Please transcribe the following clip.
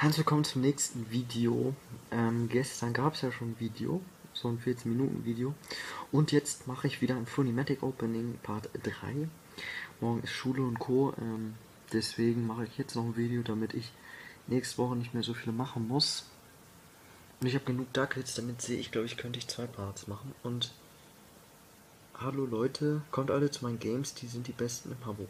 Herzlich willkommen zum nächsten Video. Ähm, gestern gab es ja schon ein Video, so ein 14 Minuten Video. Und jetzt mache ich wieder ein Funimatic Opening Part 3. Morgen ist Schule und Co. Ähm, deswegen mache ich jetzt noch ein Video, damit ich nächste Woche nicht mehr so viele machen muss. Und ich habe genug Duckets, damit sehe ich, glaube ich, könnte ich zwei Parts machen. Und hallo Leute, kommt alle zu meinen Games, die sind die besten im Habo.